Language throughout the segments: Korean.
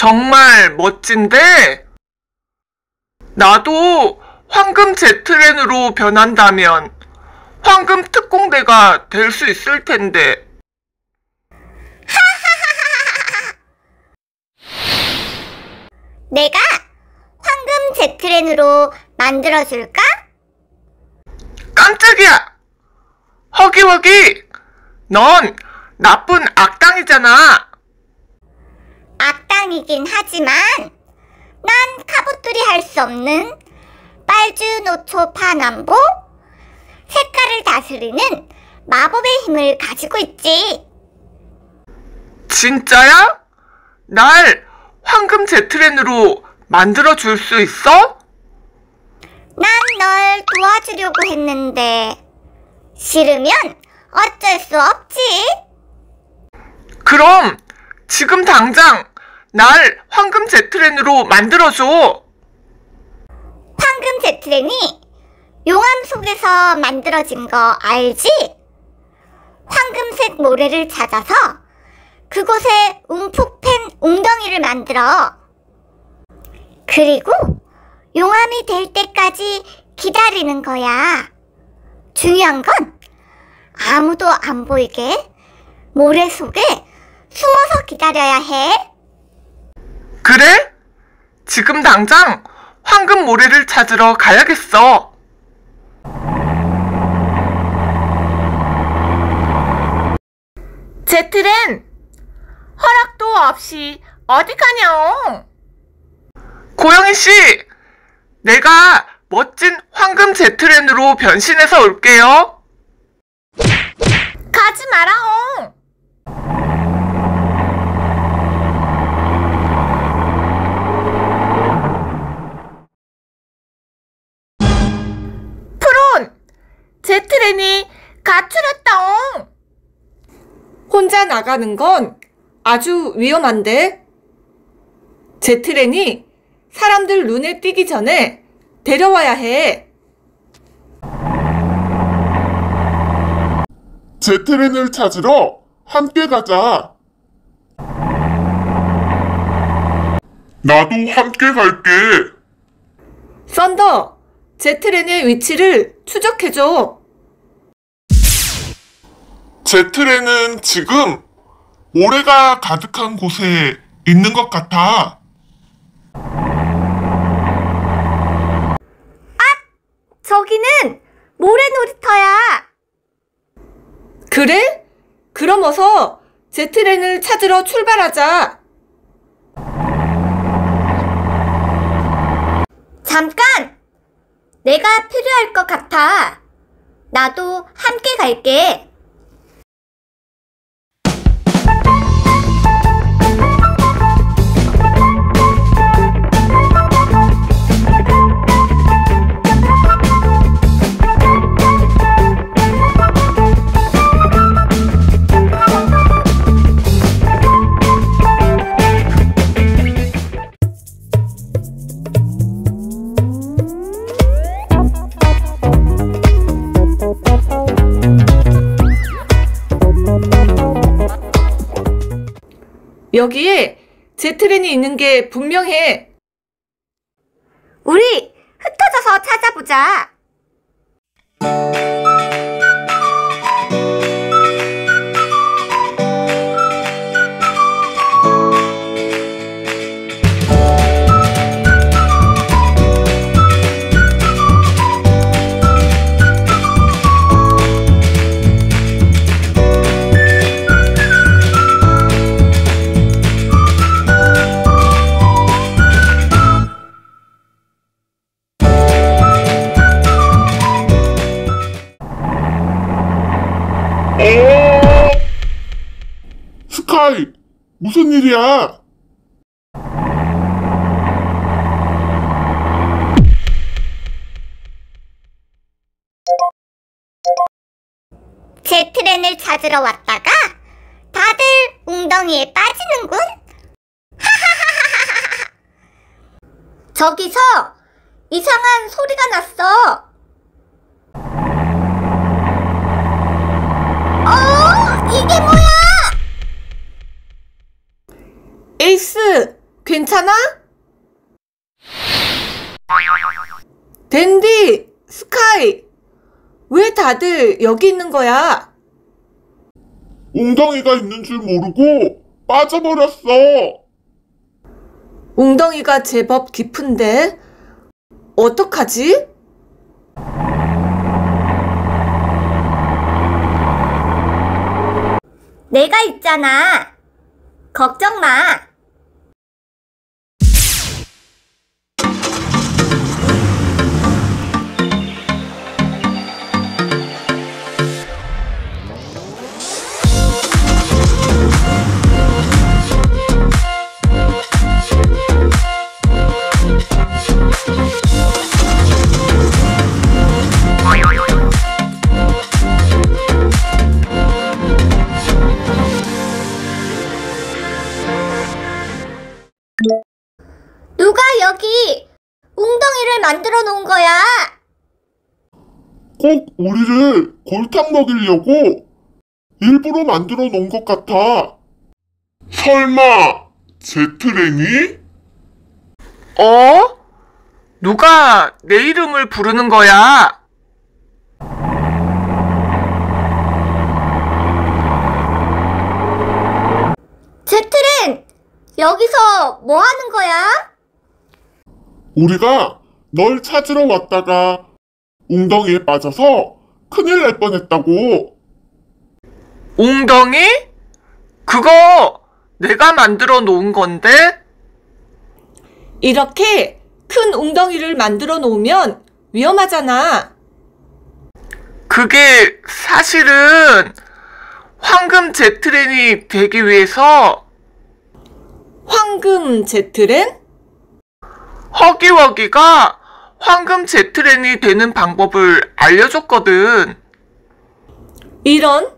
정말 멋진데? 나도 황금 제트렌으로 변한다면 황금 특공대가 될 수 있을 텐데. 내가 황금 제트렌으로 만들어줄까? 깜짝이야! 허기허기! 넌 나쁜 악당이잖아! 악당이긴 하지만 난 카봇들이 할 수 없는 빨주 노초 파남보 색깔을 다스리는 마법의 힘을 가지고 있지. 진짜야? 날 황금 제트렌으로 만들어 줄 수 있어? 난 널 도와주려고 했는데 싫으면 어쩔 수 없지. 그럼 지금 당장 날 황금 제트렌으로 만들어줘. 황금 제트렌이 용암 속에서 만들어진 거 알지? 황금색 모래를 찾아서 그곳에 움푹 팬 웅덩이를 만들어. 그리고 용암이 될 때까지 기다리는 거야. 중요한 건 아무도 안 보이게 모래 속에 숨어서 기다려야 해. 그래? 지금 당장 황금 모래를 찾으러 가야겠어. 제트렌! 허락도 없이 어디 가냐옹? 고영희 씨! 내가 멋진 황금 제트렌으로 변신해서 올게요. 가지 마라 가출했다옹! 혼자 나가는 건 아주 위험한데? 제트렌이 사람들 눈에 띄기 전에 데려와야 해. 제트렌을 찾으러 함께 가자. 나도 함께 갈게. 썬더, 제트렌의 위치를 추적해줘. 제트렌은 지금 모래가 가득한 곳에 있는 것 같아. 저기는 모래 놀이터야! 그래? 그럼 어서 제트렌을 찾으러 출발하자. 잠깐! 내가 필요할 것 같아. 나도 함께 갈게. 여기에 제 트렌이 있는 게 분명해. 우리 흩어져서 찾아보자. 무슨 일이야? 제 트렌을 찾으러 왔다가 다들 웅덩이에 빠지는군. 저기서 이상한 소리가 났어. 괜찮아? 댄디, 스카이, 왜 다들 여기 있는 거야? 웅덩이가 있는 줄 모르고 빠져버렸어. 웅덩이가 제법 깊은데 어떡하지? 내가 있잖아. 걱정 마. 만들어 놓은 거야? 꼭 우리를 골탕 먹이려고 일부러 만들어 놓은 것 같아. 설마 제트랭이? 어? 누가 내 이름을 부르는 거야? 제트렌! 여기서 뭐 하는 거야? 우리가 널 찾으러 왔다가 웅덩이에 빠져서 큰일 날 뻔했다고. 웅덩이? 그거 내가 만들어 놓은 건데? 이렇게 큰 웅덩이를 만들어 놓으면 위험하잖아. 그게 사실은 황금 제트렌이 되기 위해서 황금 제트렌? 허기워기가 황금 제트렌이 되는 방법을 알려줬거든. 이런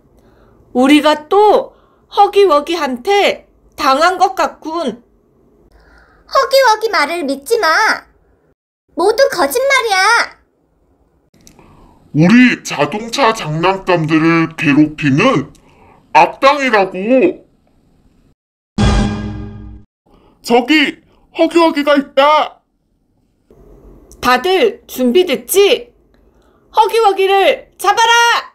우리가 또 허기워기한테 당한 것 같군. 허기워기 말을 믿지 마. 모두 거짓말이야. 우리 자동차 장난감들을 괴롭히는 악당이라고. 저기 허기허기가 있다. 다들 준비됐지? 허기워기를 잡아라!